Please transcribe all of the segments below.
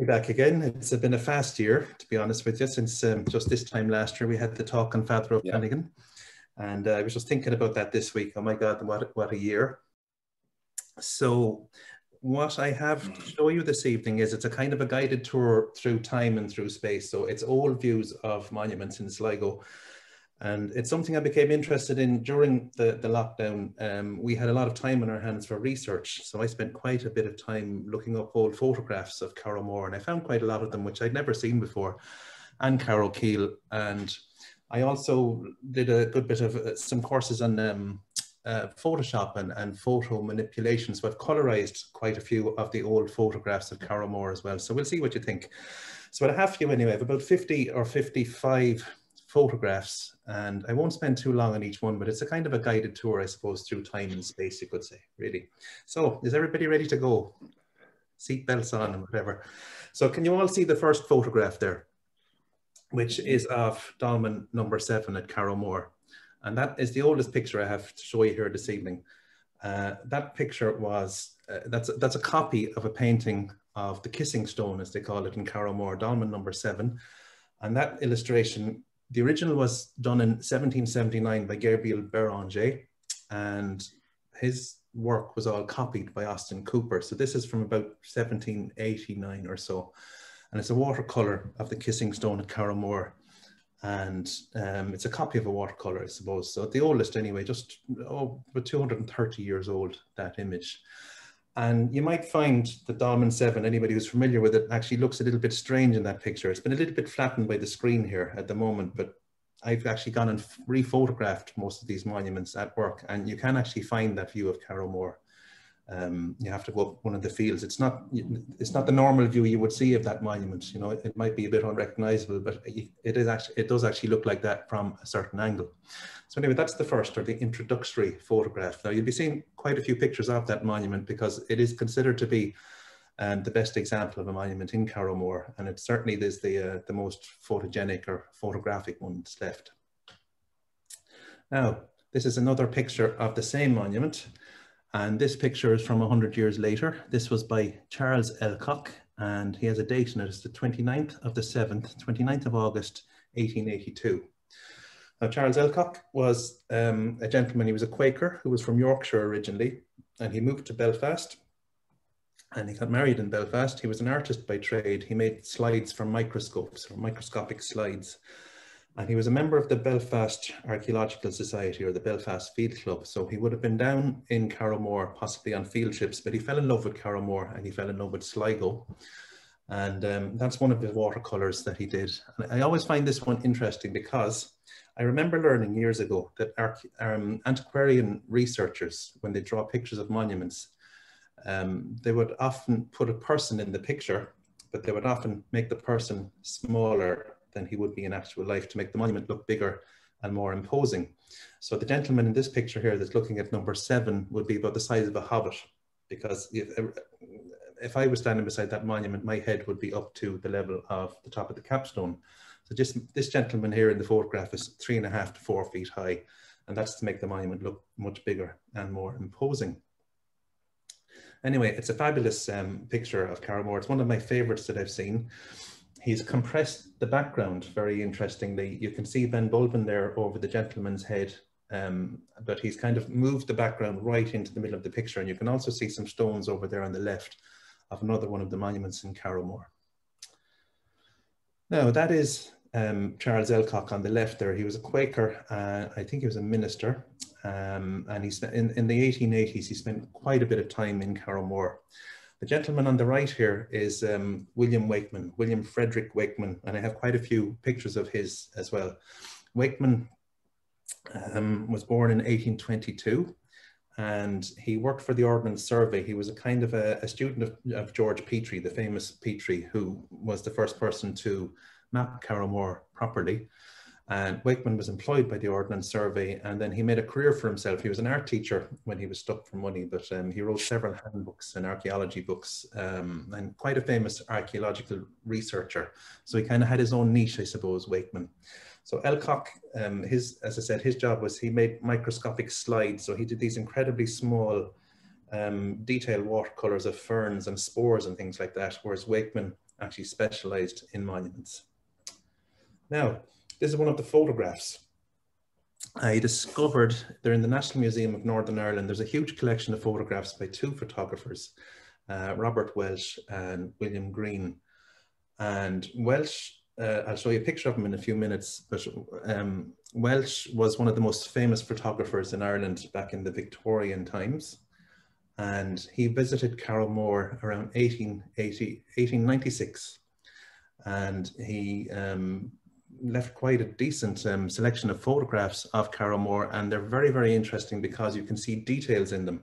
be back again. It's been a fast year, to be honest with you, since um, just this time last year we had the talk on Father O'Flanagan. Yeah. And uh, I was just thinking about that this week. Oh my God, what, what a year. So what I have to show you this evening is it's a kind of a guided tour through time and through space. So it's all views of monuments in Sligo. And it's something I became interested in during the, the lockdown. Um, we had a lot of time on our hands for research. So I spent quite a bit of time looking up old photographs of Carrowmore and I found quite a lot of them, which I'd never seen before, and Carrowkeel. And I also did a good bit of uh, some courses on um, uh, Photoshop and, and photo manipulation. So I've colorized quite a few of the old photographs of Carrowmore as well. So we'll see what you think. So I have you anyway, I have about 50 or 55 photographs and I won't spend too long on each one, but it's a kind of a guided tour, I suppose, through time and space, you could say, really. So is everybody ready to go? Seat belts on and whatever. So can you all see the first photograph there, which is of Dolmen number seven at Carrowmore. And that is the oldest picture I have to show you here this evening. Uh, that picture was, uh, that's, a, that's a copy of a painting of the Kissing Stone, as they call it in Carrowmore, Dolmen number seven. And that illustration, the original was done in 1779 by Gabriel Beranger, and his work was all copied by Austin Cooper. So this is from about 1789 or so. And it's a watercolor of the Kissing Stone at Carrowmore and um, it's a copy of a watercolor, I suppose. So the oldest, anyway, just oh, about 230 years old. That image, and you might find the Dolmen Seven. Anybody who's familiar with it actually looks a little bit strange in that picture. It's been a little bit flattened by the screen here at the moment, but I've actually gone and rephotographed most of these monuments at work, and you can actually find that view of Carrowmore um, you have to go up one of the fields. It's not it's not the normal view you would see of that monument. You know, it, it might be a bit unrecognizable, but it is actually it does actually look like that from a certain angle. So anyway, that's the first or the introductory photograph. Now you'll be seeing quite a few pictures of that monument because it is considered to be um, the best example of a monument in Carrowmore, and it certainly is the uh, the most photogenic or photographic one that's left. Now, this is another picture of the same monument. And this picture is from 100 years later. This was by Charles Elcock, and he has a date it. It's the 29th of the 7th, 29th of August, 1882. Now, Charles Elcock was um, a gentleman, he was a Quaker who was from Yorkshire originally, and he moved to Belfast and he got married in Belfast. He was an artist by trade. He made slides for microscopes or microscopic slides. And he was a member of the Belfast Archaeological Society or the Belfast Field Club. So he would have been down in Carrowmore, possibly on field trips, but he fell in love with Carrowmore and he fell in love with Sligo. And um, that's one of his watercolors that he did. And I always find this one interesting because I remember learning years ago that um, antiquarian researchers, when they draw pictures of monuments, um, they would often put a person in the picture, but they would often make the person smaller than he would be in actual life to make the monument look bigger and more imposing. So the gentleman in this picture here that's looking at number seven would be about the size of a hobbit because if, if I was standing beside that monument, my head would be up to the level of the top of the capstone. So just this gentleman here in the photograph is three and a half to four feet high, and that's to make the monument look much bigger and more imposing. Anyway, it's a fabulous um, picture of Carrowmore. It's one of my favorites that I've seen he's compressed the background very interestingly. You can see Ben Bulben there over the gentleman's head, um, but he's kind of moved the background right into the middle of the picture. And you can also see some stones over there on the left of another one of the monuments in Carrowmore. Now that is um, Charles Elcock on the left there. He was a Quaker, uh, I think he was a minister. Um, and he spent in, in the 1880s, he spent quite a bit of time in Carrowmore. The gentleman on the right here is um, William Wakeman, William Frederick Wakeman, and I have quite a few pictures of his as well. Wakeman um, was born in 1822 and he worked for the Ordnance Survey. He was a kind of a, a student of, of, George Petrie, the famous Petrie, who was the first person to map Carrowmore properly. And Wakeman was employed by the Ordnance Survey and then he made a career for himself. He was an art teacher when he was stuck for money, but um, he wrote several handbooks and archaeology books um, and quite a famous archaeological researcher. So he kind of had his own niche, I suppose, Wakeman. So Elcock, um, his, as I said, his job was he made microscopic slides. So he did these incredibly small um, detailed watercolors of ferns and spores and things like that, whereas Wakeman actually specialized in monuments. Now, this is one of the photographs I discovered they're in the National Museum of Northern Ireland. There's a huge collection of photographs by two photographers, uh, Robert Welch and William Green. And Welch, uh, I'll show you a picture of him in a few minutes, but um, Welch was one of the most famous photographers in Ireland back in the Victorian times. And he visited Carrowmore around 1880, 1896. And he um, left quite a decent um, selection of photographs of Carrowmore and they're very, very interesting because you can see details in them.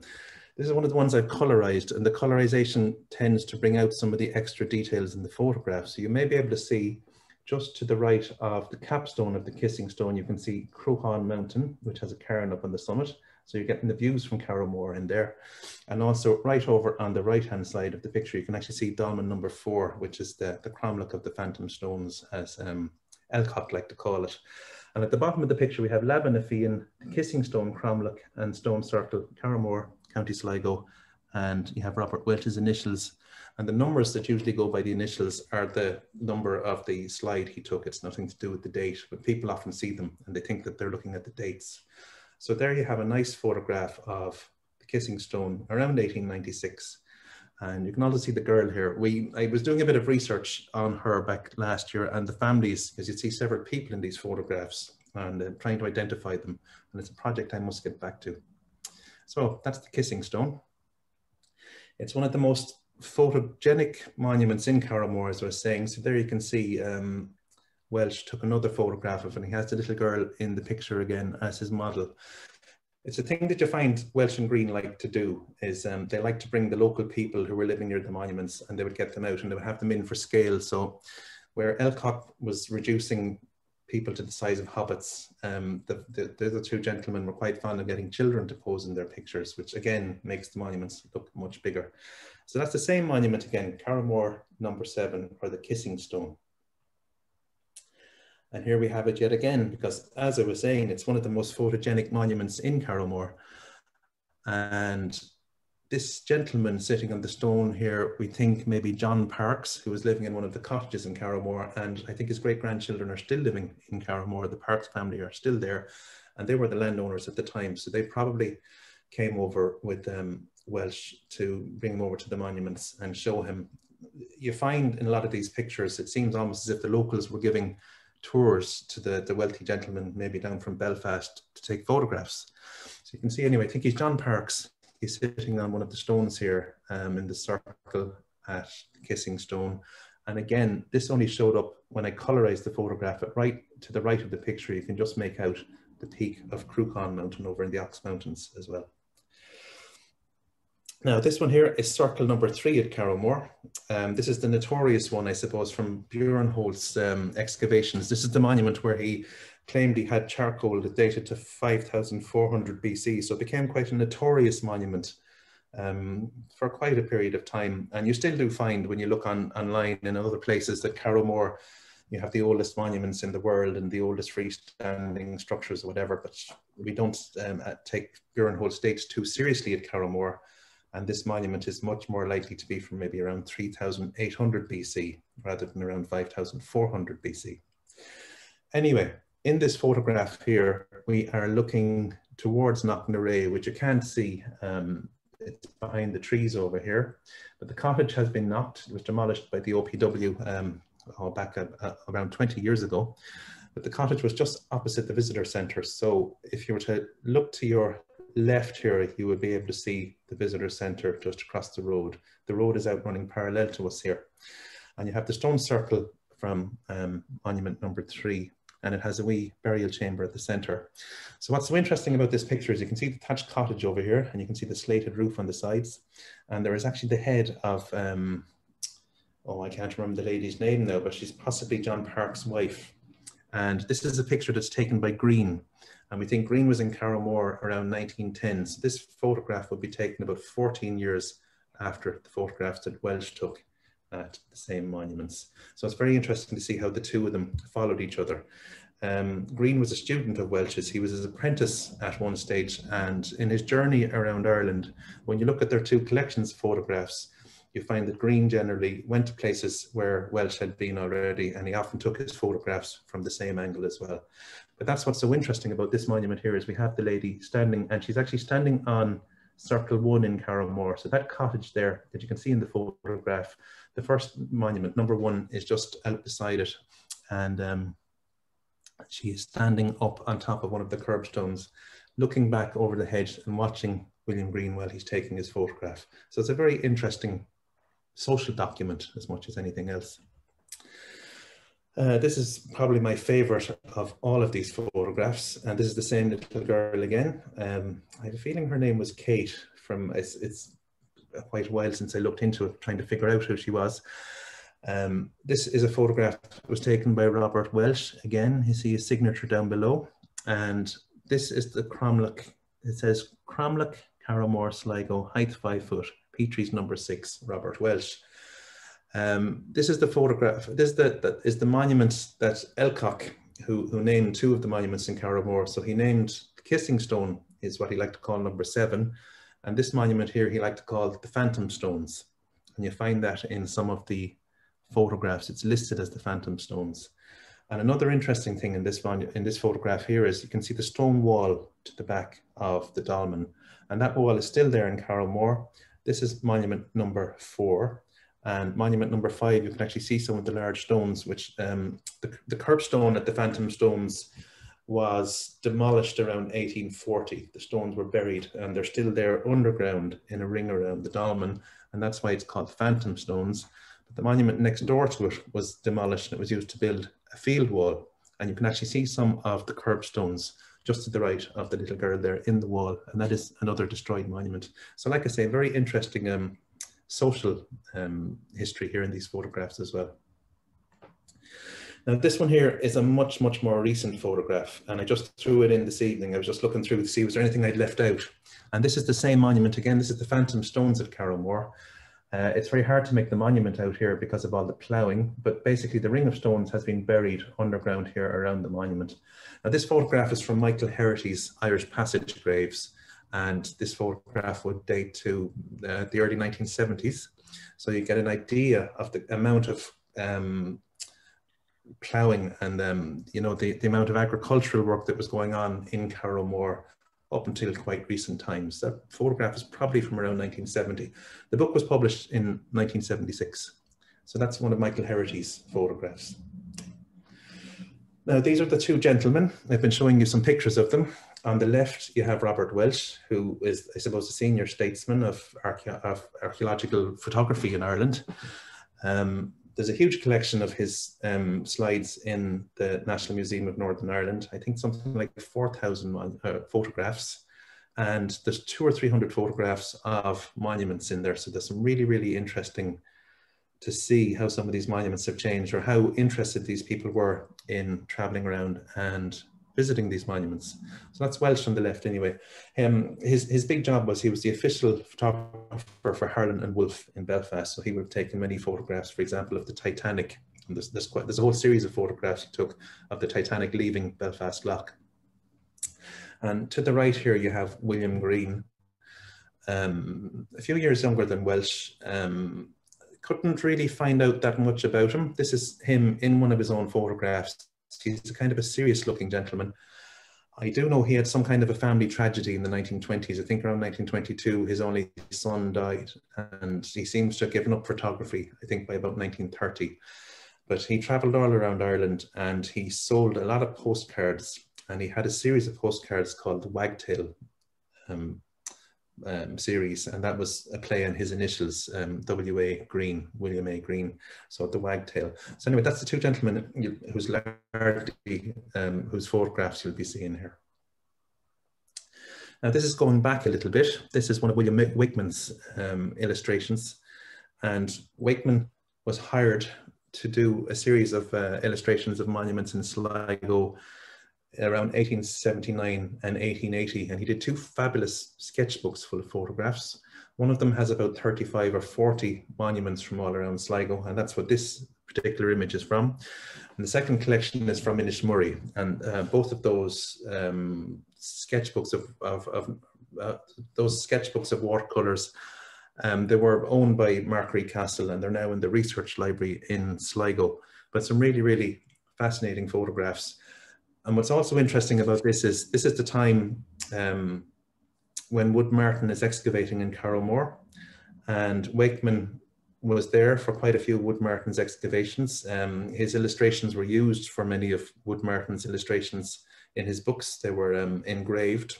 This is one of the ones I've colorized and the colorization tends to bring out some of the extra details in the photograph. So you may be able to see just to the right of the capstone of the Kissing Stone, you can see Cruachan Mountain, which has a cairn up on the summit. So you're getting the views from Carrowmore in there. And also right over on the right-hand side of the picture, you can actually see Dolmen number four, which is the, the cromlech of the Phantom Stones as um, Elcock like to call it. And at the bottom of the picture, we have Labanafian, Kissing Stone, Cromlech, and Stone Circle, Carrowmore, County Sligo. And you have Robert Welch's initials. And the numbers that usually go by the initials are the number of the slide he took. It's nothing to do with the date, but people often see them and they think that they're looking at the dates. So there you have a nice photograph of the Kissing Stone around 1896. And you can also see the girl here. We I was doing a bit of research on her back last year and the families, because you see several people in these photographs and uh, trying to identify them. And it's a project I must get back to. So that's the Kissing Stone. It's one of the most photogenic monuments in Carrowmore, as I was saying. So there you can see um, Welch took another photograph of and he has the little girl in the picture again as his model it's a thing that you find Welch and Green like to do is um, they like to bring the local people who were living near the monuments and they would get them out and they would have them in for scale. So where Elcock was reducing people to the size of hobbits, um, the, the, the other two gentlemen were quite fond of getting children to pose in their pictures, which again makes the monuments look much bigger. So that's the same monument again, Carrowmore number seven, or the Kissing Stone. And here we have it yet again, because as I was saying, it's one of the most photogenic monuments in Carrowmore. And this gentleman sitting on the stone here, we think maybe John Parks, who was living in one of the cottages in Carrowmore, and I think his great grandchildren are still living in Carrowmore. The Parks family are still there, and they were the landowners at the time. So they probably came over with um, Welch to bring him over to the monuments and show him. You find in a lot of these pictures, it seems almost as if the locals were giving tours to the, the wealthy gentleman, maybe down from Belfast, to take photographs. So you can see anyway, I think he's John Parks. He's sitting on one of the stones here um, in the circle at Kissing Stone. And again, this only showed up when I colorized the photograph. But right to the right of the picture, you can just make out the peak of Cruachan Mountain over in the Ox Mountains as well. Now, this one here is circle number three at Carrowmore. Um, this is the notorious one, I suppose, from Burenhult's um, excavations. This is the monument where he claimed he had charcoal that dated to 5400 BC. So it became quite a notorious monument um, for quite a period of time. And you still do find when you look on online in other places that Carrowmore, you have the oldest monuments in the world and the oldest freestanding structures or whatever, but we don't um, take Burenhult's dates too seriously at Carrowmore. And this monument is much more likely to be from maybe around 3800 BC rather than around 5400 BC. Anyway, in this photograph here, we are looking towards Knocknarea, which you can't see. Um, it's behind the trees over here. But the cottage has been knocked. It was demolished by the OPW um, oh, back around 20 years ago. But the cottage was just opposite the visitor centre. So if you were to look to your left here, you would be able to see the visitor centre just across the road. The road is out running parallel to us here. And you have the stone circle from um, monument number three, and it has a wee burial chamber at the centre. So what's so interesting about this picture is you can see the thatched cottage over here, and you can see the slated roof on the sides. And there is actually the head of, um, oh, I can't remember the lady's name now, but she's possibly John Park's wife. And this is a picture that's taken by Green, and we think Green was in Carrowmore around 1910. So this photograph would be taken about 14 years after the photographs that Welch took at the same monuments. So it's very interesting to see how the two of them followed each other. Um, Green was a student of Welch's. He was his apprentice at one stage. And in his journey around Ireland, when you look at their two collections of photographs, you find that Green generally went to places where Welch had been already, and he often took his photographs from the same angle as well. But that's what's so interesting about this monument here is we have the lady standing, and she's actually standing on Circle 1 in Carrowmore. So that cottage there that you can see in the photograph, the first monument, number one, is just out beside it. And um, she is standing up on top of one of the curbstones, looking back over the hedge and watching William Green while he's taking his photograph. So it's a very interesting social document as much as anything else. Uh, this is probably my favorite of all of these photographs. And this is the same little girl again. Um, I have a feeling her name was Kate from, it's, it's quite a while since I looked into it, trying to figure out who she was. Um, this is a photograph that was taken by Robert Welch. Again, you see his signature down below. And this is the Cromlock. It says Cromlock, Carrowmore, Sligo, height five foot, Petrie's number six, Robert Welch. Um, this is the photograph. This is the, that is the monument that Elcock, who, who named two of the monuments in Carrowmore. So he named Kissing Stone is what he liked to call number seven. And this monument here, he liked to call the Phantom Stones. And you find that in some of the photographs. It's listed as the Phantom Stones. And another interesting thing in this, in this photograph here is you can see the stone wall to the back of the dolmen. And that wall is still there in Carrowmore. This is monument number four. And monument number five, you can actually see some of the large stones, which um, the, the curbstone at the Phantom Stones was demolished around 1840. The stones were buried and they're still there underground in a ring around the dolmen. And that's why it's called Phantom Stones. But the monument next door to it was demolished and it was used to build a field wall. And you can actually see some of the curbstones just to the right of the little girl there in the wall. And that is another destroyed monument. So like I say, very interesting um, social um, history here in these photographs as well. Now this one here is a much, much more recent photograph and I just threw it in this evening. I was just looking through to see was there anything I'd left out. And this is the same monument again. This is the Phantom Stones at Carrowmore. Uh, it's very hard to make the monument out here because of all the ploughing, but basically the ring of stones has been buried underground here around the monument. Now this photograph is from Michael Herity's Irish Passage Graves, and this photograph would date to uh, the early 1970s. So you get an idea of the amount of um, ploughing and um, you know the, the amount of agricultural work that was going on in Carrowmore up until quite recent times. That photograph is probably from around 1970. The book was published in 1976. So that's one of Michael Herity's photographs. Now, these are the two gentlemen. I've been showing you some pictures of them. On the left, you have Robert Welch, who is, I suppose, a senior statesman of, archae of archaeological photography in Ireland. Um, there's a huge collection of his um, slides in the National Museum of Northern Ireland. I think something like 4,000 uh, photographs. And there's two or 300 photographs of monuments in there. So there's some really, really interesting to see how some of these monuments have changed or how interested these people were in traveling around and visiting these monuments. So that's Welch on the left anyway. Um, his, his big job was he was the official photographer for Harland and Wolff in Belfast. So he would have taken many photographs, for example, of the Titanic. And there's, there's, quite, there's a whole series of photographs he took of the Titanic leaving Belfast Lough. And to the right here, you have William Green, um, a few years younger than Welch. Um, couldn't really find out that much about him. This is him in one of his own photographs He's a kind of a serious looking gentleman. I do know he had some kind of a family tragedy in the 1920s. I think around 1922, his only son died, and he seems to have given up photography, I think by about 1930. But he traveled all around Ireland and he sold a lot of postcards, and he had a series of postcards called the Wagtail um, um, series, and that was a play on his initials, um, W.A. Green, William A. Green, so the Wagtail. So anyway, that's the two gentlemen whose largely, um, whose photographs you'll be seeing here. Now this is going back a little bit. This is one of William Wakeman's um, illustrations, and Wakeman was hired to do a series of uh, illustrations of monuments in Sligo around 1879 and 1880, and he did two fabulous sketchbooks full of photographs. One of them has about 35 or 40 monuments from all around Sligo, and that's what this particular image is from. And the second collection is from Inishmurray, and uh, both of those um, sketchbooks of, of, of uh, those sketchbooks of watercolors Um, they were owned by Markree Castle and they're now in the research library in Sligo. But some really, really fascinating photographs. And what's also interesting about this is this is the time um, when Wood Martin is excavating in Carrowmore and Wakeman was there for quite a few Wood Martin's excavations. Um, his illustrations were used for many of Wood Martin's illustrations in his books. They were um, engraved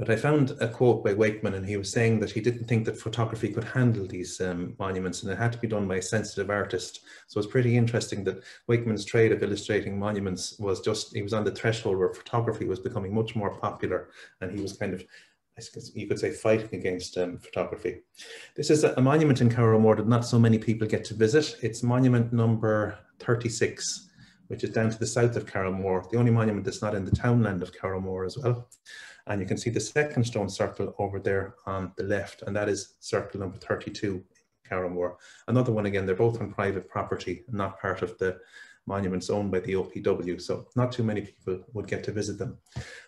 but I found a quote by Wakeman, and he was saying that he didn't think that photography could handle these um, monuments, and it had to be done by a sensitive artist. So it's pretty interesting that Wakeman's trade of illustrating monuments was just, he was on the threshold where photography was becoming much more popular, and he was kind of you could say fighting against um, photography. This is a, a monument in Carrowmore that not so many people get to visit. It's monument number 36, which is down to the south of Carrowmore, the only monument that's not in the townland of Carrowmore as well. And you can see the second stone circle over there on the left, and that is circle number 32, Carrowmore. Another one again, they're both on private property, not part of the monuments owned by the OPW, so not too many people would get to visit them.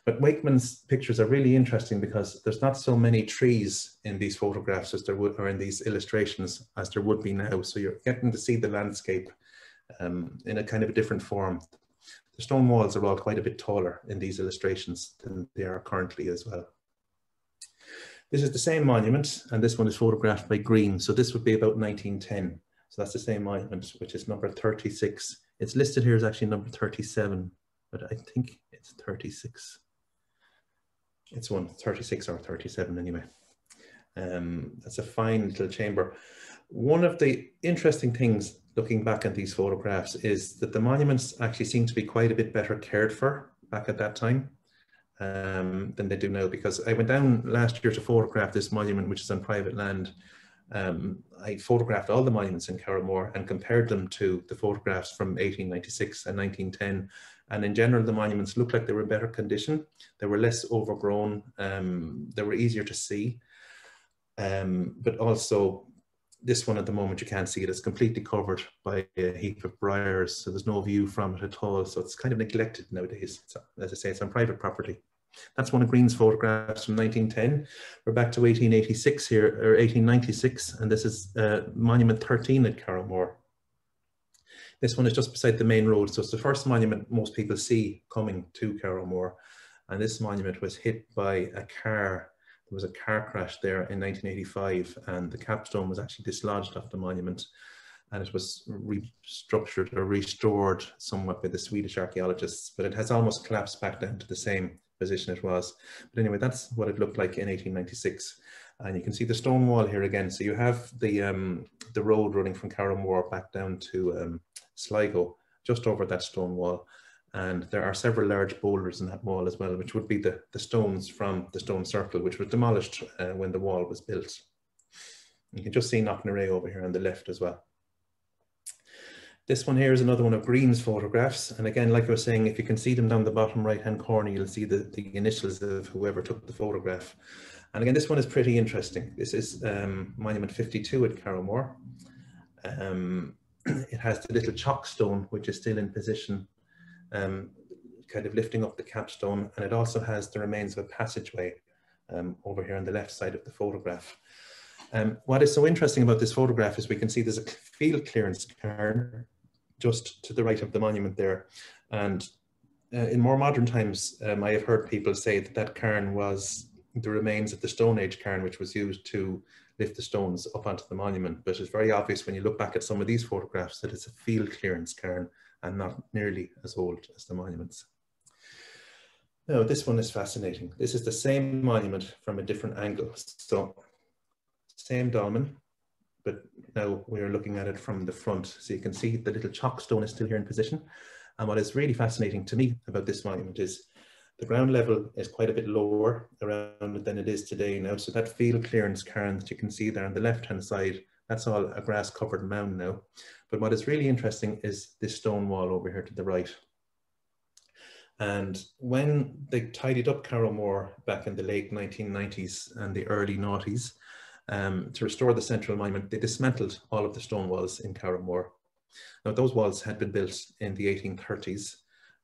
But Wakeman's pictures are really interesting because there's not so many trees in these photographs as there would, or in these illustrations as there would be now. So you're getting to see the landscape um, in a kind of a different form the stone walls are all quite a bit taller in these illustrations than they are currently as well. This is the same monument, and this one is photographed by Green. So this would be about 1910. So that's the same monument, which is number 36. It's listed here as actually number 37, but I think it's 36. It's one 36 or 37 anyway. Um, that's a fine little chamber. One of the interesting things looking back at these photographs is that the monuments actually seem to be quite a bit better cared for back at that time um, than they do now because I went down last year to photograph this monument which is on private land. Um, I photographed all the monuments in Carrowmore and compared them to the photographs from 1896 and 1910 and in general the monuments looked like they were in better condition. They were less overgrown, um, they were easier to see um, but also this one at the moment you can't see it. It's completely covered by a heap of briars so there's no view from it at all. So it's kind of neglected nowadays. So, as i say it's on private property. That's one of green's photographs from 1910 we're back to 1886 here or 1896 and this is uh, monument 13 at carrowmore this one is just beside the main road so it's the first monument most people see coming to carrowmore and this monument was hit by a car there was a car crash there in 1985 and the capstone was actually dislodged off the monument and it was restructured or restored somewhat by the Swedish archaeologists, but it has almost collapsed back down to the same position it was. But anyway, that's what it looked like in 1896. And you can see the stone wall here again. So you have the um, the road running from Carrowmore back down to um, Sligo, just over that stone wall. And there are several large boulders in that wall as well, which would be the, the stones from the stone circle, which was demolished uh, when the wall was built. You can just see Knocknarea over here on the left as well. This one here is another one of Green's photographs. And again, like I was saying, if you can see them down the bottom right-hand corner, you'll see the, the initials of whoever took the photograph. And again, this one is pretty interesting. This is um, Monument 52 at Carrowmore. Um, it has the little chock stone, which is still in position um, kind of lifting up the capstone and it also has the remains of a passageway um, over here on the left side of the photograph. Um, what is so interesting about this photograph is we can see there's a field clearance cairn just to the right of the monument there. And uh, in more modern times, um, I have heard people say that that cairn was the remains of the Stone Age cairn, which was used to lift the stones up onto the monument. But it's very obvious when you look back at some of these photographs that it's a field clearance cairn and not nearly as old as the monuments. Now, this one is fascinating. This is the same monument from a different angle. So, same dolmen, but now we're looking at it from the front. So you can see the little chock stone is still here in position. And what is really fascinating to me about this monument is the ground level is quite a bit lower around it than it is today now. So that field clearance cairn that you can see there on the left-hand side that's all a grass covered mound now. But what is really interesting is this stone wall over here to the right. And when they tidied up Carrowmore back in the late 1990s and the early noughties, um, to restore the central monument, they dismantled all of the stone walls in Carrowmore. Now those walls had been built in the 1830s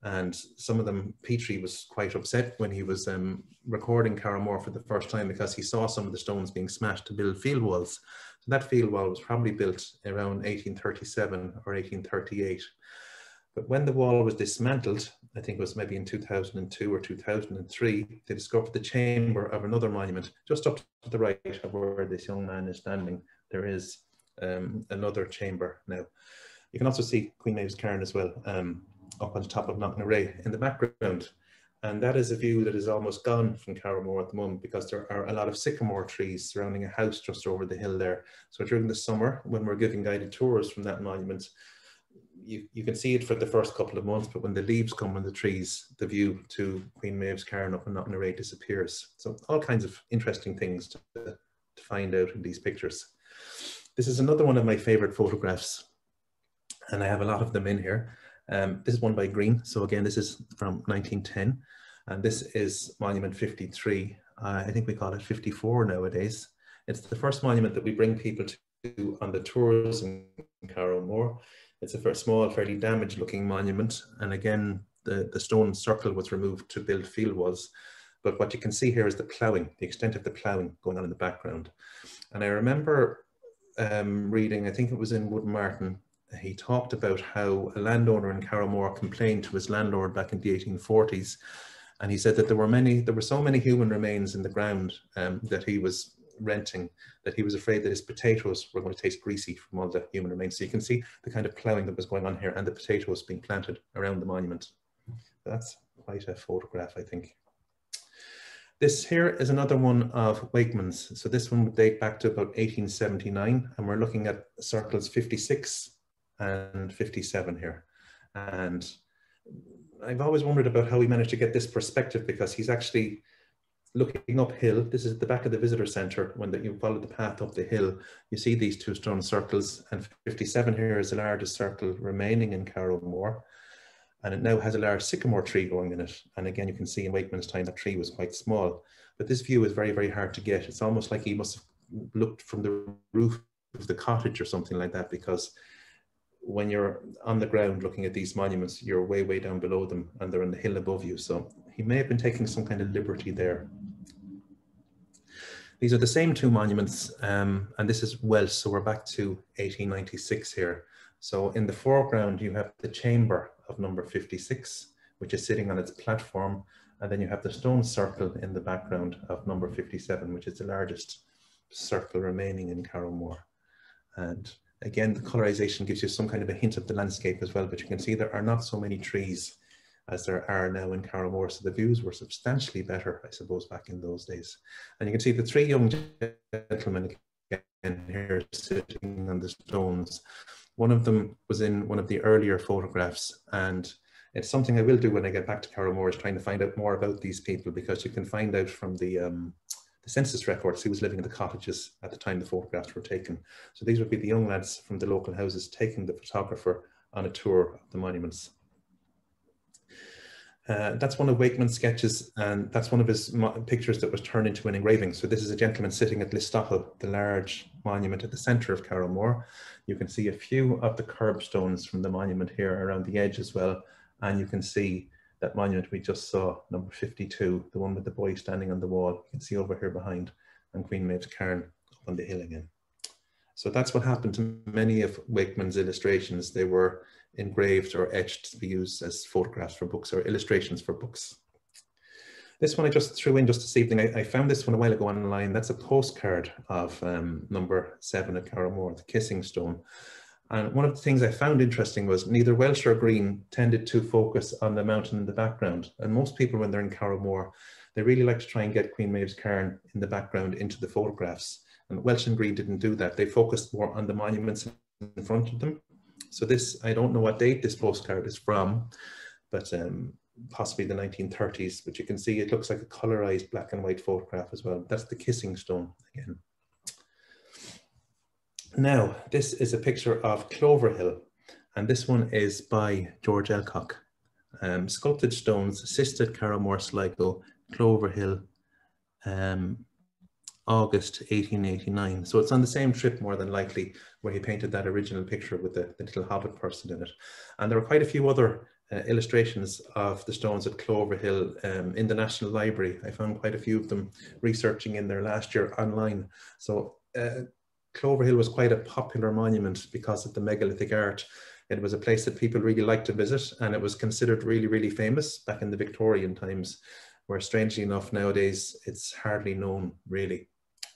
And some of them, Petrie was quite upset when he was um, recording Carrowmore for the first time because he saw some of the stones being smashed to build field walls. So that field wall was probably built around 1837 or 1838. But when the wall was dismantled, I think it was maybe in 2002 or 2003, they discovered the chamber of another monument just up to the right of where this young man is standing. There is um, another chamber now. You can also see Queen Maeve's cairn as well, um, up on the top of Knocknarea in the background. And that is a view that is almost gone from Carrowmore at the moment because there are a lot of sycamore trees surrounding a house just over the hill there. So during the summer, when we're giving guided tours from that monument, you, you can see it for the first couple of months, but when the leaves come on the trees, the view to Queen Maeve's cairn up in Knocknarea disappears. So all kinds of interesting things to, to find out in these pictures. This is another one of my favorite photographs, and I have a lot of them in here. Um, this is one by Green. So again, this is from 1910, and this is Monument 53. Uh, I think we call it 54 nowadays. It's the first monument that we bring people to on the tours in Carrowmore. It's a very small, fairly damaged looking monument. And again, the, the stone circle was removed to build field walls. But what you can see here is the ploughing, the extent of the ploughing going on in the background. And I remember um, reading, I think it was in Wood Martin, he talked about how a landowner in Carrowmore complained to his landlord back in the 1840s. And he said that there were many, there were so many human remains in the ground um, that he was renting that he was afraid that his potatoes were going to taste greasy from all the human remains. So you can see the kind of ploughing that was going on here and the potatoes being planted around the monument. That's quite a photograph, I think. This here is another one of Wakeman's. So this one would date back to about 1879 and we're looking at circles 56 and 57 here. And I've always wondered about how he managed to get this perspective because he's actually looking uphill, this is at the back of the visitor centre, when the, you follow the path up the hill, you see these two stone circles, and 57 here is the largest circle remaining in Carrowmore, and it now has a large sycamore tree growing in it. And again, you can see in Wakeman's time that tree was quite small, but this view is very, very hard to get. It's almost like he must have looked from the roof of the cottage or something like that, because when you're on the ground looking at these monuments, you're way, way down below them and they're on the hill above you. So he may have been taking some kind of liberty there. These are the same two monuments, um, and this is Welch, so we're back to 1896 here. So in the foreground, you have the chamber of number 56, which is sitting on its platform, and then you have the stone circle in the background of number 57, which is the largest circle remaining in Carrowmore. And again, the colorization gives you some kind of a hint of the landscape as well, but you can see there are not so many trees as there are now in Carrowmore. So the views were substantially better, I suppose, back in those days. And you can see the three young gentlemen again here sitting on the stones. One of them was in one of the earlier photographs and it's something I will do when I get back to Carrowmore is trying to find out more about these people because you can find out from the, um, the census records who was living in the cottages at the time the photographs were taken. So these would be the young lads from the local houses taking the photographer on a tour of the monuments. Uh, that's one of Wakeman's sketches, and that's one of his pictures that was turned into an engraving. So this is a gentleman sitting at Listoghil, the large monument at the centre of Carrowmore. You can see a few of the curbstones from the monument here around the edge as well, and you can see that monument we just saw, number 52, the one with the boy standing on the wall. You can see over here behind, and Queen Maeve's cairn up on the hill again. So that's what happened to many of Wakeman's illustrations. They were engraved or etched to be used as photographs for books or illustrations for books. This one I just threw in just this evening. I, I found this one a while ago online. That's a postcard of um, number seven at Carrowmore, the Kissing Stone. And one of the things I found interesting was neither Welch or Green tended to focus on the mountain in the background. And most people, when they're in Carrowmore, they really like to try and get Queen Maeve's cairn in the background into the photographs. And Welch and Green didn't do that. They focused more on the monuments in front of them. So this, I don't know what date this postcard is from, but um, possibly the 1930s, but you can see it looks like a colorized black and white photograph as well. That's the kissing stone again. Now, this is a picture of Clover Hill, and this one is by George Elcock. Um, sculpted stones, assisted Carrowmore Sligo, Clover Hill, um, August 1889. So it's on the same trip more than likely where he painted that original picture with the, the little hobbit person in it. And there are quite a few other uh, illustrations of the stones at Clover Hill um, in the National Library. I found quite a few of them researching in there last year online. So uh, Clover Hill was quite a popular monument because of the megalithic art. It was a place that people really liked to visit and it was considered really, really famous back in the Victorian times, where strangely enough nowadays it's hardly known really.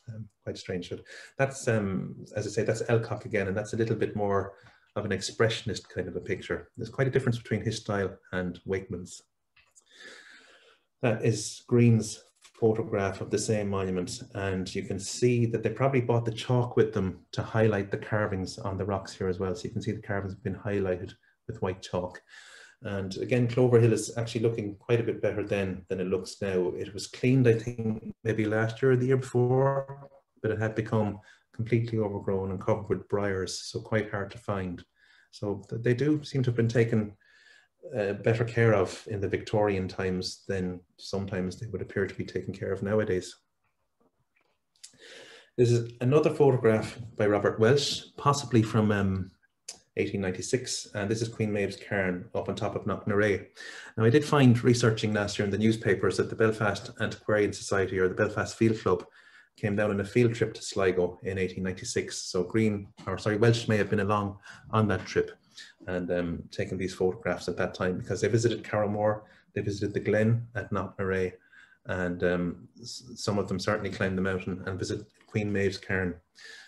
Um, quite strange. But that's, um, as I say, that's Elcock again, and that's a little bit more of an expressionist kind of a picture. There's quite a difference between his style and Wakeman's. That is Green's photograph of the same monument and you can see that they probably bought the chalk with them to highlight the carvings on the rocks here as well. So you can see the carvings have been highlighted with white chalk. And again, Clover Hill is actually looking quite a bit better then than it looks now. It was cleaned, I think, maybe last year or the year before, but it had become completely overgrown and covered with briars, so quite hard to find. So they do seem to have been taken uh, better care of in the Victorian times than sometimes they would appear to be taken care of nowadays. This is another photograph by Robert Welch, possibly from um, 1896, and this is Queen Maeve's cairn up on top of Knocknarea. Now I did find researching last year in the newspapers that the Belfast Antiquarian Society or the Belfast Field Club came down on a field trip to Sligo in 1896. So Green, or sorry, Welch may have been along on that trip and um, taking these photographs at that time because they visited Carrowmore, they visited the Glen at Knocknarea, and um, some of them certainly climbed the mountain and visited Queen Maeve's cairn.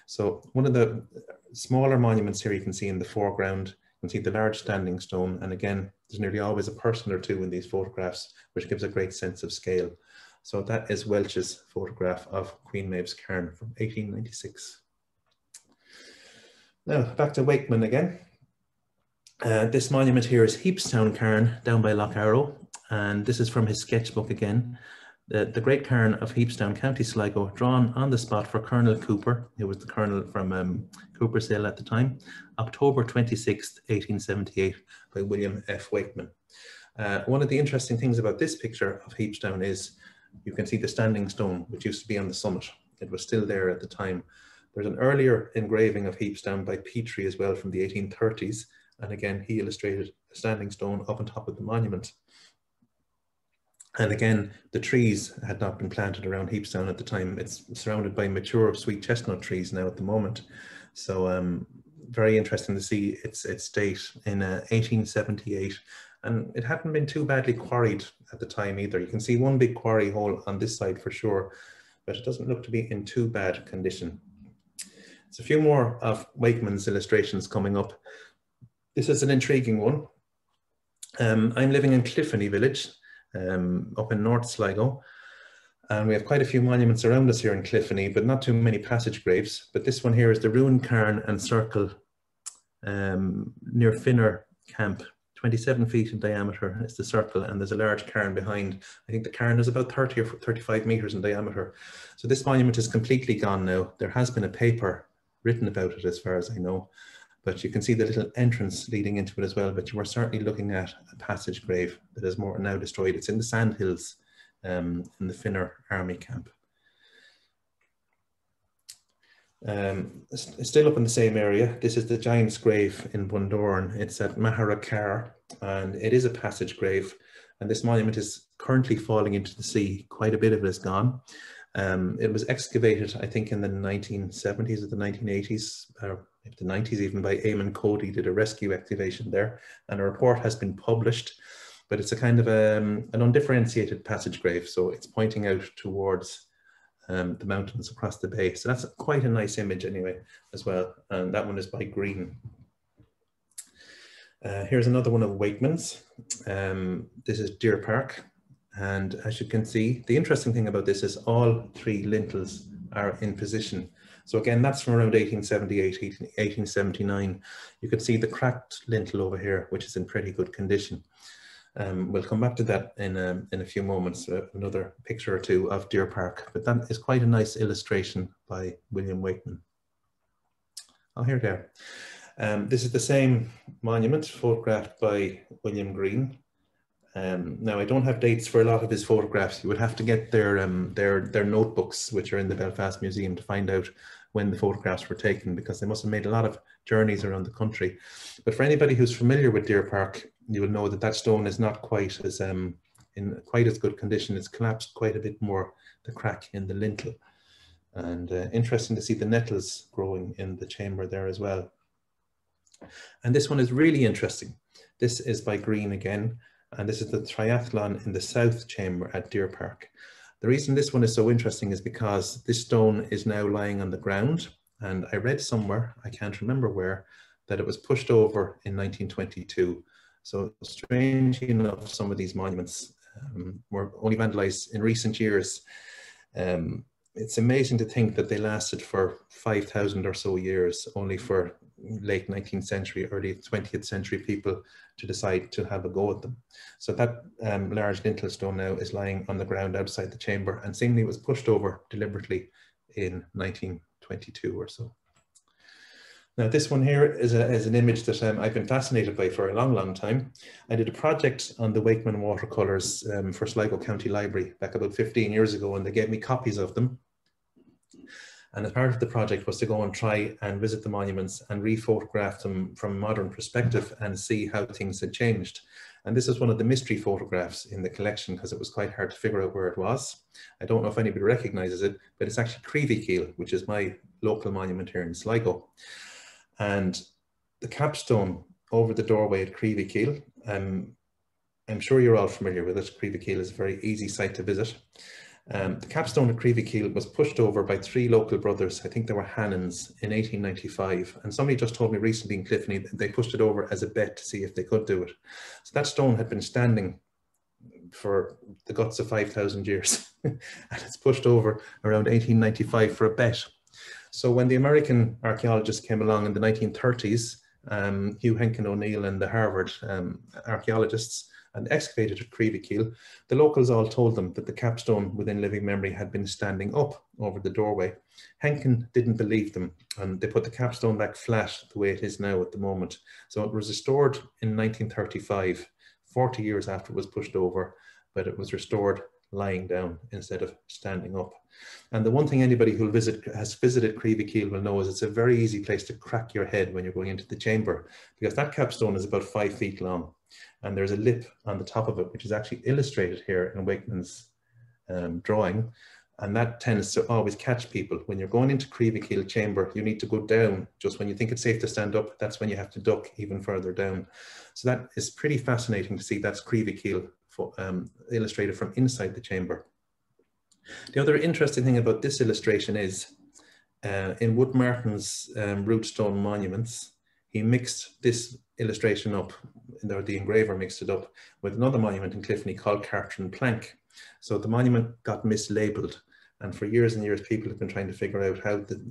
So one of the smaller monuments here you can see in the foreground, you can see the large standing stone, and again, there's nearly always a person or two in these photographs, which gives a great sense of scale. So that is Welch's photograph of Queen Maeve's cairn from 1896. Now back to Wakeman again. Uh, this monument here is Heapstown Cairn down by Lough Arrow, and this is from his sketchbook again. The, the Great Cairn of Heapstown, County Sligo, drawn on the spot for Colonel Cooper, who was the colonel from um, Cooper's Hill at the time, October 26, 1878, by William F. Wakeman. Uh, one of the interesting things about this picture of Heapstown is you can see the standing stone, which used to be on the summit. It was still there at the time. There's an earlier engraving of Heapstown by Petrie as well from the 1830s, and again, he illustrated a standing stone up on top of the monument. And again, the trees had not been planted around Heapstown at the time. It's surrounded by mature sweet chestnut trees now at the moment. So um, very interesting to see its, its date in uh, 1878. And it hadn't been too badly quarried at the time either. You can see one big quarry hole on this side for sure, but it doesn't look to be in too bad condition. There's a few more of Wakeman's illustrations coming up. This is an intriguing one. Um, I'm living in Cliffoney village um, up in North Sligo. And we have quite a few monuments around us here in Cliffoney, but not too many passage graves. But this one here is the ruined cairn and circle um, near Finner Camp, 27 feet in diameter is the circle, and there's a large cairn behind. I think the cairn is about 30 or 35 meters in diameter. So this monument is completely gone now. There has been a paper written about it as far as I know but you can see the little entrance leading into it as well. But you are certainly looking at a passage grave that is more now destroyed. It's in the sandhills um, in the Finner army camp. Um, still up in the same area, this is the Giant's Grave in Bundoran. It's at Magheracar and it is a passage grave. And this monument is currently falling into the sea. Quite a bit of it is gone. Um, it was excavated, I think, in the 1970s or the 1980s, or the 90s even, by Eamon Cody, did a rescue excavation there, and a report has been published. But it's a kind of um, an undifferentiated passage grave, so it's pointing out towards um, the mountains across the bay. So that's quite a nice image anyway, as well. And that one is by Green. Uh, here's another one of Wakeman's. Um, this is Deer Park. And as you can see, the interesting thing about this is all three lintels are in position. So again, that's from around 1878, 1879. You can see the cracked lintel over here, which is in pretty good condition. Um, we'll come back to that in a, in a few moments, uh, another picture or two of Deer Park, but that is quite a nice illustration by William Wakeman. Oh, here there. Um, this is the same monument photographed by William Green um, now, I don't have dates for a lot of his photographs. You would have to get their um, their their notebooks, which are in the Belfast Museum, to find out when the photographs were taken, because they must have made a lot of journeys around the country. But for anybody who's familiar with Deer Park, you will know that that stone is not quite as um, in quite as good condition. It's collapsed quite a bit more, the crack in the lintel. And uh, interesting to see the nettles growing in the chamber there as well. And this one is really interesting. This is by Green again, and this is the trilithon in the south chamber at Deer Park. The reason this one is so interesting is because this stone is now lying on the ground. And I read somewhere, I can't remember where, that it was pushed over in 1922. So strangely enough, some of these monuments um, were only vandalized in recent years. Um, it's amazing to think that they lasted for 5,000 or so years, only for late 19th century, early 20th century people to decide to have a go at them. So that um, large lintel stone now is lying on the ground outside the chamber and seemingly was pushed over deliberately in 1922 or so. Now this one here is, a, is an image that um, I've been fascinated by for a long, long time. I did a project on the Wakeman watercolours um, for Sligo County Library back about 15 years ago and they gave me copies of them. And as part of the project was to go and try and visit the monuments and re-photograph them from a modern perspective and see how things had changed. And this is one of the mystery photographs in the collection because it was quite hard to figure out where it was. I don't know if anybody recognizes it, but it's actually Creevy Keel, which is my local monument here in Sligo. And the capstone over the doorway at Creevy um, I'm sure you're all familiar with it. Creevy Keel is a very easy site to visit. Um, the capstone at Creevy Keel was pushed over by three local brothers. I think they were Hannons, in 1895. And somebody just told me recently in Cliffoney they pushed it over as a bet to see if they could do it. So that stone had been standing for the guts of 5,000 years. and it's pushed over around 1895 for a bet. So when the American archaeologists came along in the 1930s, um, Hugh Hencken O'Neill and the Harvard um, archaeologists and excavated at Creevy the locals all told them that the capstone within living memory had been standing up over the doorway. Hencken didn't believe them and they put the capstone back flat the way it is now at the moment. So it was restored in 1935, 40 years after it was pushed over, but it was restored lying down instead of standing up. And the one thing anybody who visit, has visited Creevy Keel will know is it's a very easy place to crack your head when you're going into the chamber because that capstone is about five feet long and there's a lip on the top of it, which is actually illustrated here in Wakeman's um, drawing. And that tends to always catch people. When you're going into Creevy Keel chamber, you need to go down. Just when you think it's safe to stand up, that's when you have to duck even further down. So that is pretty fascinating to see that's Creevy um, illustrated from inside the chamber. The other interesting thing about this illustration is uh, in Wood Martin's um, Rude Stone monuments, he mixed this illustration up, or the engraver mixed it up with another monument in Cliffoney called Cartron Plank. So the monument got mislabeled. And for years and years, people have been trying to figure out how the,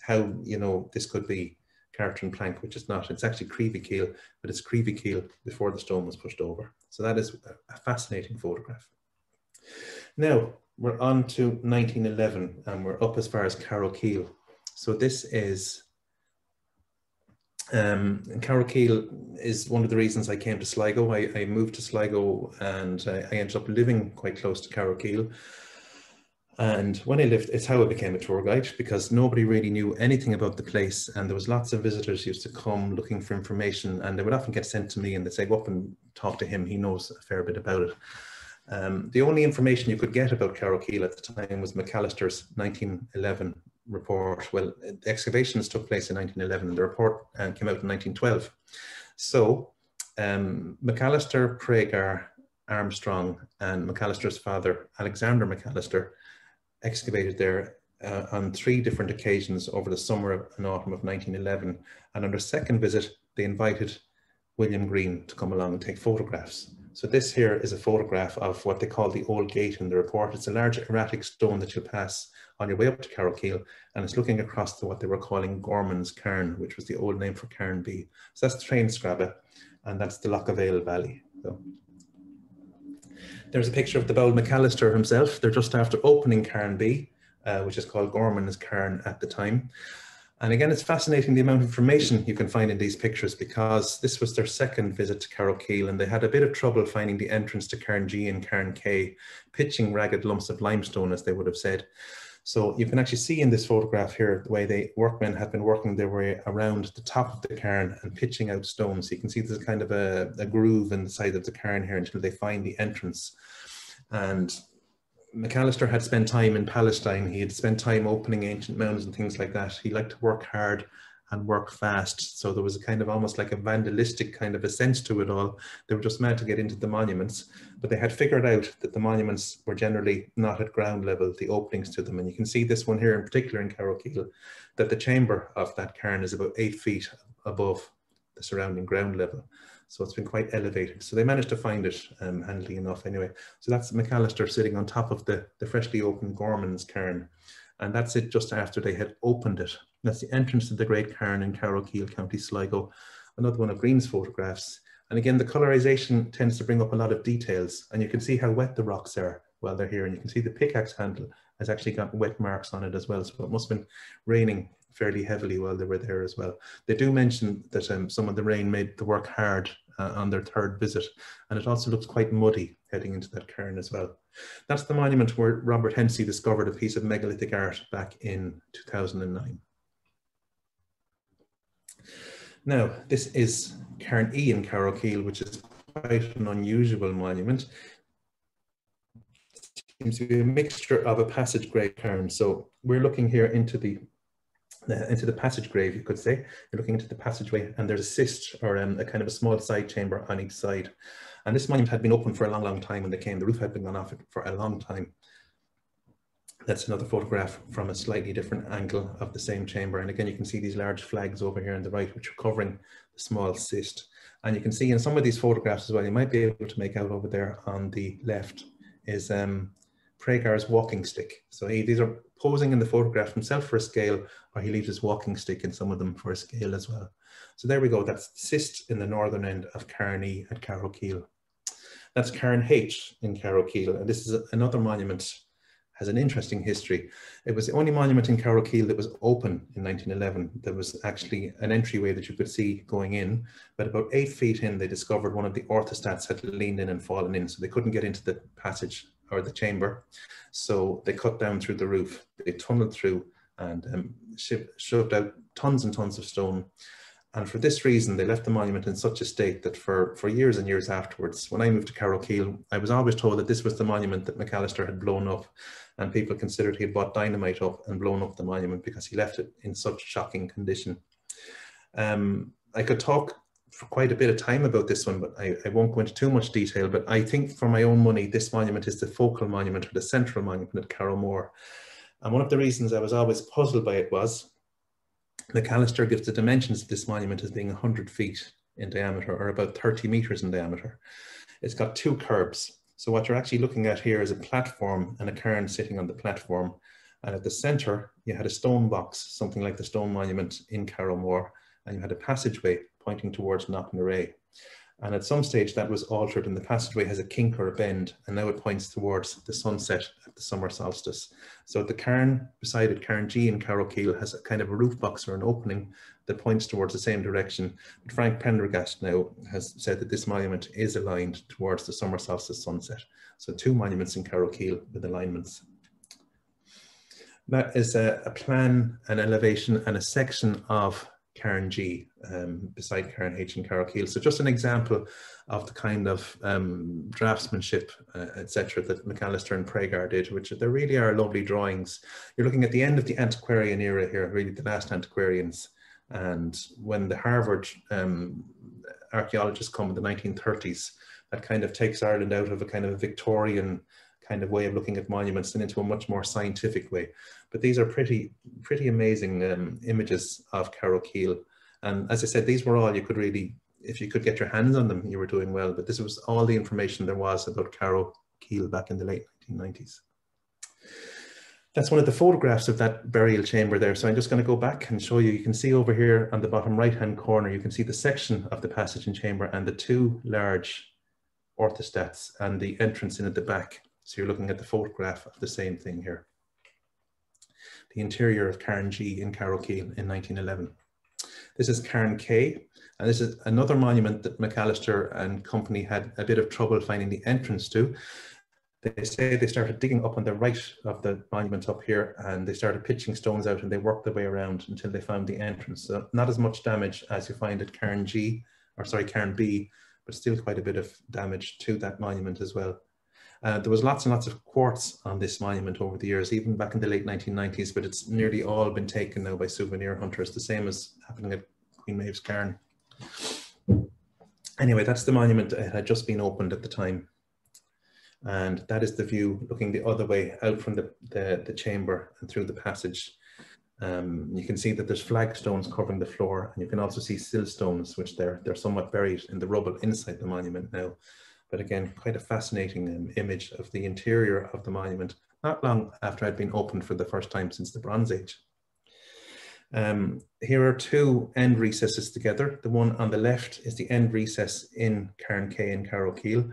how, you know, this could be Cartron Plank, which is not. It's actually Creevy Keel, but it's Creevy Keel before the stone was pushed over. So that is a fascinating photograph. Now, we're on to 1911 and we're up as far as Carrowkeel. So this is um, Carrowkeel is one of the reasons I came to Sligo. I, I moved to Sligo and I, I, ended up living quite close to Carrowkeel. And when I lived, it's how I became a tour guide because nobody really knew anything about the place. And there was lots of visitors who used to come looking for information and they would often get sent to me and they'd say, go up and talk to him. He knows a fair bit about it. Um, the only information you could get about Carrowkeel at the time was Macalister's 1911 report. Well, the excavations took place in 1911 and the report uh, came out in 1912. So um, Macalister, Praeger, Armstrong and Macalister's father, Alexander Macalister, excavated there uh, on three different occasions over the summer and autumn of 1911. And on their second visit, they invited William Green to come along and take photographs. So this here is a photograph of what they call the old gate in the report. It's a large erratic stone that you pass on your way up to Carrowkeel, and it's looking across to what they were calling Gorman's Cairn, which was the old name for Cairn B. So that's the Treanscrabbagh, and that's the Lough Valley. So there's a picture of the Bowl Macalister himself. They're just after opening Cairn B, uh, which is called Gorman's Cairn at the time. And again, it's fascinating the amount of information you can find in these pictures because this was their second visit to Carrowkeel and they had a bit of trouble finding the entrance to Cairn G and Cairn K, pitching ragged lumps of limestone, as they would have said. So you can actually see in this photograph here the way the workmen have been working their way around the top of the cairn and pitching out stones. So you can see there's kind of a, a groove in the side of the cairn here until they find the entrance. And Macalister had spent time in Palestine. He had spent time opening ancient mounds and things like that. He liked to work hard and work fast. So there was a kind of almost like a vandalistic kind of a sense to it all. They were just mad to get into the monuments, but they had figured out that the monuments were generally not at ground level, the openings to them. And you can see this one here in particular in Carrowkeel, that the chamber of that cairn is about eight feet above the surrounding ground level. So it's been quite elevated. So they managed to find it um, handily enough anyway. So that's Macalister sitting on top of the, the freshly opened Gorman's cairn. And that's it just after they had opened it that's the entrance to the Great Cairn in Carrowkeel, County Sligo. Another one of Green's photographs. And again, the colorization tends to bring up a lot of details and you can see how wet the rocks are while they're here. And you can see the pickaxe handle has actually got wet marks on it as well. So it must have been raining fairly heavily while they were there as well. They do mention that um, some of the rain made the work hard uh, on their third visit. And it also looks quite muddy heading into that cairn as well. That's the monument where Robert Hensey discovered a piece of megalithic art back in 2009. Now, this is Cairn E in Carrowkeel, which is quite an unusual monument. It seems to be a mixture of a passage grave cairn. So we're looking here into the uh, into the passage grave, you could say. You're looking into the passageway and there's a cist or um, a kind of a small side chamber on each side. And this monument had been open for a long, long time when they came. The roof had been gone off it for a long time. That's another photograph from a slightly different angle of the same chamber. And again, you can see these large flags over here on the right, which are covering the small cist. And you can see in some of these photographs as well, you might be able to make out over there on the left is um, Praeger's walking stick. So he, these are posing in the photograph himself for a scale, or he leaves his walking stick in some of them for a scale as well. So there we go. That's cist in the northern end of Carney at Carrowkeel. That's Cairn H in Carrowkeel. And this is another monument has an interesting history. It was the only monument in Carrowkeel that was open in 1911. There was actually an entryway that you could see going in, but about eight feet in, they discovered one of the orthostats had leaned in and fallen in, so they couldn't get into the passage or the chamber. So they cut down through the roof, they tunneled through and um, shoved out tons and tons of stone. And for this reason, they left the monument in such a state that for, for years and years afterwards, when I moved to Carrowkeel, I was always told that this was the monument that Macalister had blown up and people considered he had bought dynamite up and blown up the monument because he left it in such shocking condition. Um, I could talk for quite a bit of time about this one, but I, I, won't go into too much detail. But I think for my own money, this monument is the focal monument or the central monument at Carrowmore. And one of the reasons I was always puzzled by it was Macalister gives the dimensions of this monument as being 100 feet in diameter or about 30 meters in diameter. It's got two curbs. So what you're actually looking at here is a platform and a cairn sitting on the platform. And at the center, you had a stone box, something like the stone monument in Carrowmore, and you had a passageway pointing towards Knocknarea. And at some stage that was altered and the passageway has a kink or a bend and now it points towards the sunset at the summer solstice. So the cairn beside it, Cairn G in Carrowkeel has a kind of a roof box or an opening that points towards the same direction. But Frank Prendergast now has said that this monument is aligned towards the summer solstice sunset. So two monuments in Carrowkeel with alignments. That is a, a plan, an elevation and a section of Cairn G um, beside Cairn H and Carrowkeel. So just an example of the kind of um, draftsmanship, uh, etc., that Macalister and Praeger did, which there really are lovely drawings. You're looking at the end of the antiquarian era here, really the last antiquarians. And when the Harvard um, archaeologists come in the 1930s, that kind of takes Ireland out of a kind of a Victorian kind of way of looking at monuments and into a much more scientific way. But these are pretty, pretty amazing um, images of Carrowkeel. And as I said, these were all you could really, if you could get your hands on them, you were doing well. But this was all the information there was about Carol Keel back in the late 1990s. That's one of the photographs of that burial chamber there. So I'm just going to go back and show you. You can see over here on the bottom right-hand corner, you can see the section of the passage and chamber and the two large orthostats and the entrance in at the back. So you're looking at the photograph of the same thing here. The interior of Cairn G in Carrowkeel in 1911. This is Cairn K, and this is another monument that Macalister and company had a bit of trouble finding the entrance to. they say they started digging up on the right of the monument up here and they started pitching stones out and they worked their way around until they found the entrance. So not as much damage as you find at Cairn G, or sorry, Cairn B, but still quite a bit of damage to that monument as well. Uh, there was lots and lots of quartz on this monument over the years, even back in the late 1990s, but it's nearly all been taken now by souvenir hunters, the same as happening at Queen Maeve's Cairn. Anyway, that's the monument. It had just been opened at the time. And that is the view looking the other way out from the, the, the chamber and through the passage. Um, you can see that there's flagstones covering the floor and you can also see sill stones, which they're, they're somewhat buried in the rubble inside the monument now. But again, quite a fascinating um, image of the interior of the monument, not long after it had been opened for the first time since the Bronze Age. Um, here are two end recesses together. The one on the left is the end recess in Cairn K and Carrowkeel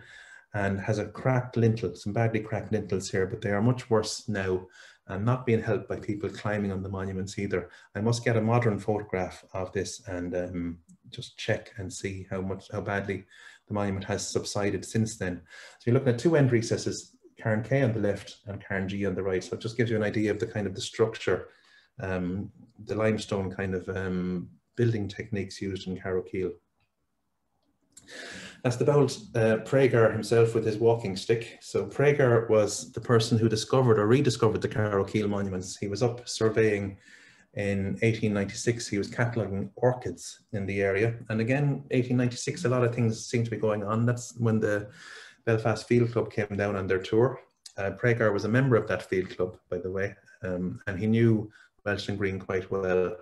and has a cracked lintel, some badly cracked lintels here, but they are much worse now and not being helped by people climbing on the monuments either. I must get a modern photograph of this and um, just check and see how much, how badly the monument has subsided since then. So you're looking at two end recesses, Cairn K on the left and Cairn G on the right. So it just gives you an idea of the kind of the structure um, the limestone kind of um, building techniques used in Carrowkeel. That's about uh, Praeger himself with his walking stick. So Praeger was the person who discovered or rediscovered the Carrowkeel monuments. He was up surveying in 1896. He was cataloguing orchids in the area. And again, 1896, a lot of things seem to be going on. That's when the Belfast Field Club came down on their tour. Uh, was a member of that field club, by the way, um, and he knew Welshton Green quite well.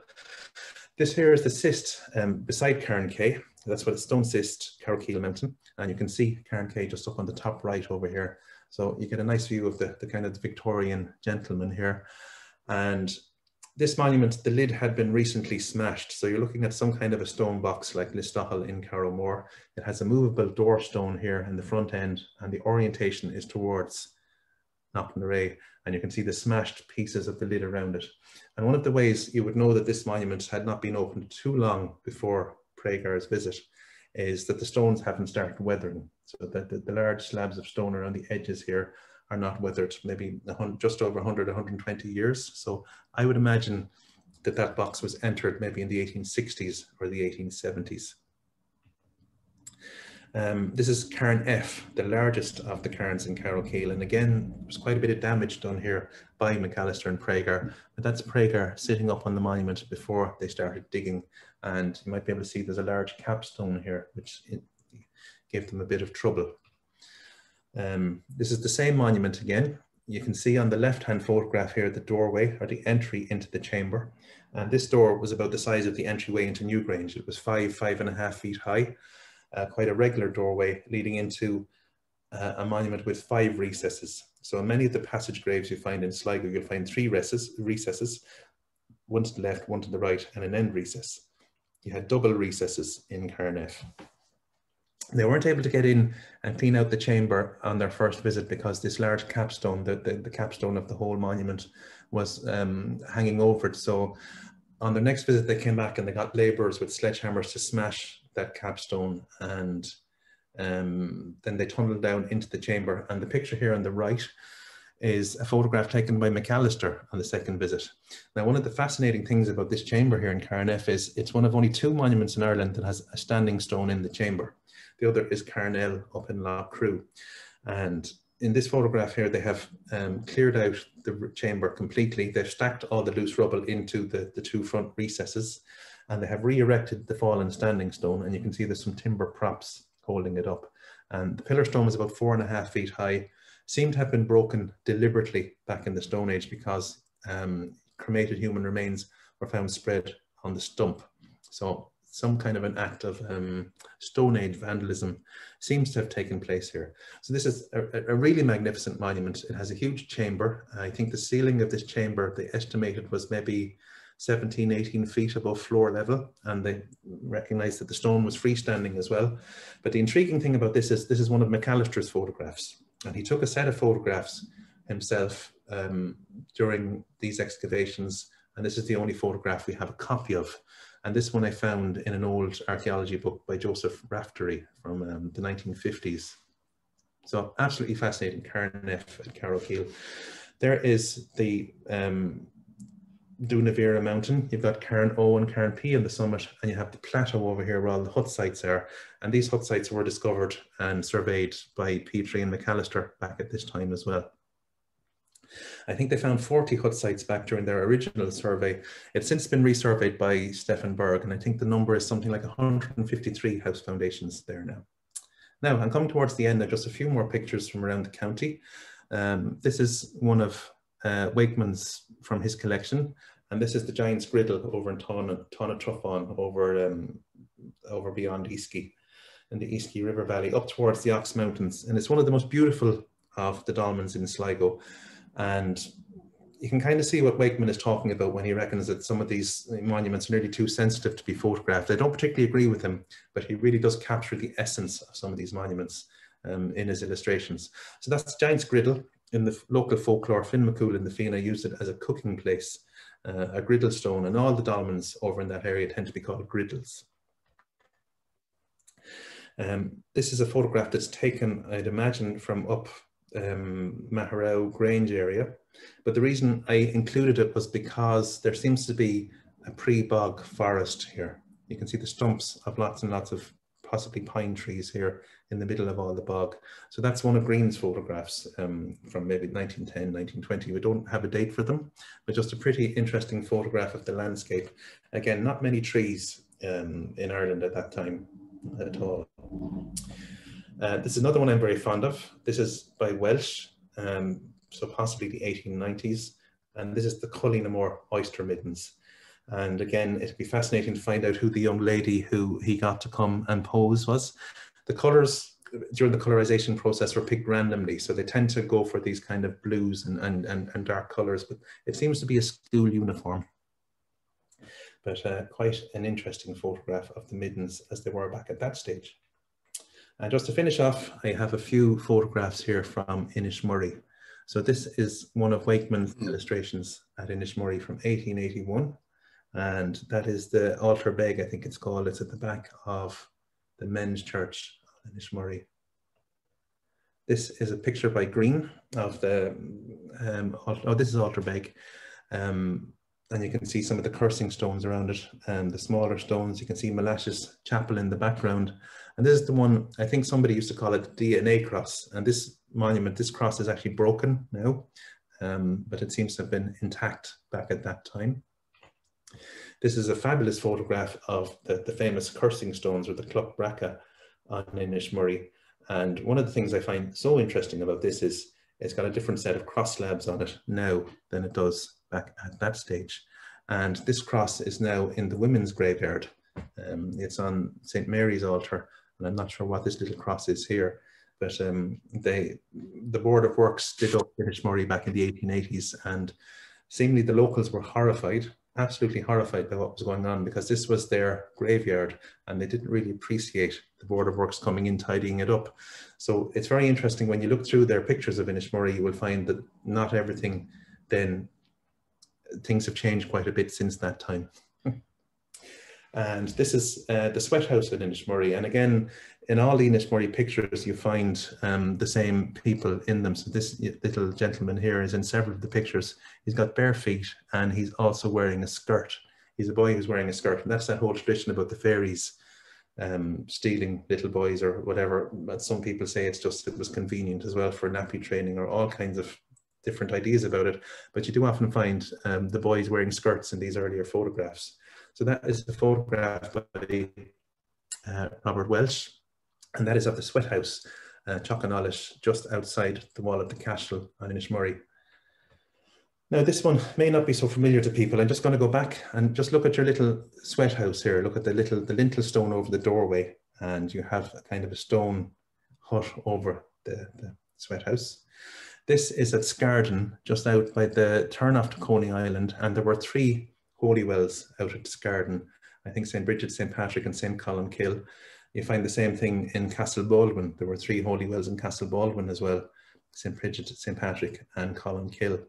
This here is the cist um, beside Cairn K. That's what it's Stone Cist, Carrowkeel Mountain. And you can see Cairn K just up on the top right over here. So you get a nice view of the, the kind of Victorian gentleman here. And this monument, the lid had been recently smashed. So you're looking at some kind of a stone box like Listoghil in Carrowmore. It has a movable door stone here in the front end and the orientation is towards Knocknarea and you can see the smashed pieces of the lid around it. And one of the ways you would know that this monument had not been opened too long before Praeger's visit is that the stones haven't started weathering. So that the, the, large slabs of stone around the edges here are not weathered, maybe just over 100, 120 years. So I would imagine that that box was entered maybe in the 1860s or the 1870s. Um, this is Cairn F, the largest of the cairns in Carrowkeel. And again, there's quite a bit of damage done here by Macalister and Praeger. But that's Praeger sitting up on the monument before they started digging. And you might be able to see there's a large capstone here, which gave them a bit of trouble. Um, this is the same monument again. You can see on the left-hand photograph here, the doorway or the entry into the chamber. And this door was about the size of the entryway into Newgrange. It was five, five and a half feet high uh, quite a regular doorway leading into uh, a monument with five recesses. So in many of the passage graves you find in Sligo, you'll find three recesses, recesses, one to the left, one to the right, and an end recess. You had double recesses in Cairn F. They weren't able to get in and clean out the chamber on their first visit because this large capstone, the, the, the capstone of the whole monument, was um, hanging over it. So on their next visit, they came back and they got labourers with sledgehammers to smash that capstone and um, then they tunneled down into the chamber. And the picture here on the right is a photograph taken by Macalister on the second visit. Now, one of the fascinating things about this chamber here in Cairn F is it's one of only two monuments in Ireland that has a standing stone in the chamber. The other is Cairn L up in La Loughcrew. And in this photograph here, they have um, cleared out the chamber completely. They've stacked all the loose rubble into the, the two front recesses and they have re-erected the fallen standing stone and you can see there's some timber props holding it up. And the pillar stone was about four and a half feet high, seemed to have been broken deliberately back in the Stone Age because um, cremated human remains were found spread on the stump. So some kind of an act of um, Stone Age vandalism seems to have taken place here. So this is a, a, really magnificent monument. It has a huge chamber. I think the ceiling of this chamber, they estimated was maybe 17, 18 feet above floor level, and they recognized that the stone was freestanding as well. But the intriguing thing about this is this is one of Macalister's photographs, and he took a set of photographs himself um, during these excavations, and this is the only photograph we have a copy of. And this one I found in an old archaeology book by Joseph Raftery from um, the 1950s. So absolutely fascinating, Cairn F and Carrowkeel. There is the um, Doonaveeragh Mountain. You've got Cairn O and Cairn P on the summit, and you have the plateau over here where all the hut sites are. And these hut sites were discovered and surveyed by Petrie and Macalister back at this time as well. I think they found 40 hut sites back during their original survey. It's since been resurveyed by Stefan Bergh, and I think the number is something like 153 house foundations there now. Now, I'm coming towards the end now, just a few more pictures from around the county. Um, this is one of uh, Wakeman's from his collection, and this is the Giant's Griddle over in Tana over, um, over beyond Easkey, in the Easkey River Valley, up towards the Ox Mountains. And it's one of the most beautiful of the dolmens in Sligo. And you can kind of see what Wakeman is talking about when he reckons that some of these monuments are nearly too sensitive to be photographed. I don't particularly agree with him, but he really does capture the essence of some of these monuments um, in his illustrations. So that's Giant's Griddle. In the local folklore, Finn McCool in the Fianna used it as a cooking place, uh, a griddle stone, and all the dolmens over in that area tend to be called griddles. Um, this is a photograph that's taken, I'd imagine, from up um, Maharow Grange area. But the reason I included it was because there seems to be a pre-bog forest here. You can see the stumps of lots and lots of possibly pine trees here in the middle of all the bog. So that's one of Green's photographs um, from maybe 1910, 1920. We don't have a date for them, but just a pretty interesting photograph of the landscape. Again, not many trees um, in Ireland at that time at all. Uh, this is another one I'm very fond of. This is by Welch, um, so possibly the 1890s. And this is the Culleenamore oyster middens. And again, it'd be fascinating to find out who the young lady who he got to come and pose was. The colors during the colorization process were picked randomly. So they tend to go for these kind of blues and, and, and, and dark colors, but it seems to be a school uniform. But uh, quite an interesting photograph of the middens as they were back at that stage. And just to finish off, I have a few photographs here from Inishmurray. So this is one of Wakeman's mm. illustrations at Inishmurray from 1881. And that is the altar beg, I think it's called. It's at the back of the men's church in Inishmurray. This is a picture by Green of the, um, oh, this is altar beg. Um, and you can see some of the cursing stones around it and the smaller stones. You can see Molaise's chapel in the background. And this is the one, I think somebody used to call it DNA cross. And this monument, this cross is actually broken now, um, but it seems to have been intact back at that time. This is a fabulous photograph of the, the famous cursing stones or the Clocha Breaca on Inishmurray. And one of the things I find so interesting about this is it's got a different set of cross slabs on it now than it does back at that stage. And this cross is now in the women's graveyard. Um, it's on St. Mary's altar and I'm not sure what this little cross is here, but um, they, the Board of Works did up Inishmurray back in the 1880s, and seemingly the locals were horrified, absolutely horrified by what was going on because this was their graveyard and they didn't really appreciate the Board of Works coming in tidying it up. So it's very interesting when you look through their pictures of Inishmurray, you will find that not everything then things have changed quite a bit since that time. And this is uh, the sweat house at Inishmurray. And again, in all the Inishmurray pictures, you find um, the same people in them. So this little gentleman here is in several of the pictures. He's got bare feet and he's also wearing a skirt. He's a boy who's wearing a skirt. And that's that whole tradition about the fairies um, stealing little boys or whatever. But some people say it's just, it was convenient as well for nappy training or all kinds of different ideas about it. But you do often find um, the boys wearing skirts in these earlier photographs. So that is a photograph by uh, Robert Welch, and that is of the sweat house, uh, just outside the wall of the castle on Inishmurray. Now this one may not be so familiar to people. I'm just going to go back and just look at your little sweat house here. Look at the little, the lintel stone over the doorway and you have a kind of a stone hut over the, the sweat house. This is at Scarden, just out by the turn off to Coney Island, and there were three holy wells out at Scarden. I think St. Bridget, St. Patrick and St. Columkill. You find the same thing in Castle Baldwin. There were three holy wells in Castle Baldwin as well, St. Bridget, St. Patrick and Columkill.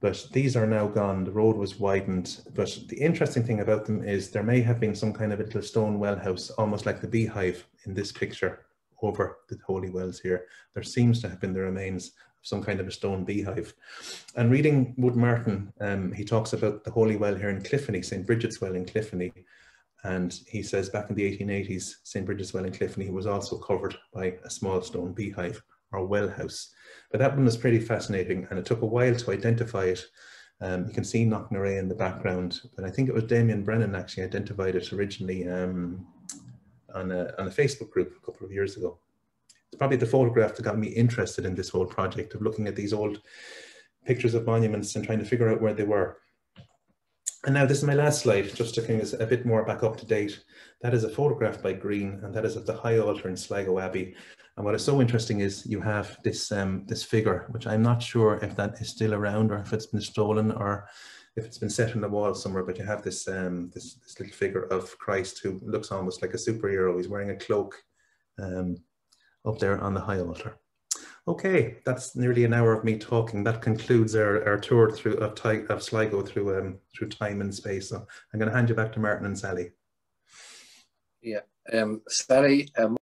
But these are now gone. The road was widened. But the interesting thing about them is there may have been some kind of a little stone well house, almost like the beehive in this picture over the holy wells here, there seems to have been the remains some kind of a stone beehive. And reading Wood Martin, um, he talks about the holy well here in Cliffoney, St. Bridget's Well in Cliffoney. And he says back in the 1880s, St. Bridget's Well in Cliffoney was also covered by a small stone beehive or well house. But that one was pretty fascinating and it took a while to identify it. Um, you can see Knocknarea in the background, but I think it was Damien Brennan actually identified it originally um, on, a, on a Facebook group a couple of years ago. It's probably the photograph that got me interested in this whole project of looking at these old pictures of monuments and trying to figure out where they were. And now this is my last slide, just to kind of a bit more back up to date. That is a photograph by Green, and that is of the high altar in Sligo Abbey. And what is so interesting is you have this um, this figure, which I'm not sure if that is still around or if it's been stolen or if it's been set on the wall somewhere. But you have this um, this, this little figure of Christ who looks almost like a superhero. He's wearing a cloak um, up there on the high altar. Okay, that's nearly an hour of me talking. That concludes our, our tour through of, of Sligo through um, through time and space. So I'm going to hand you back to Martin and Sally. Yeah, um, Sally. Um,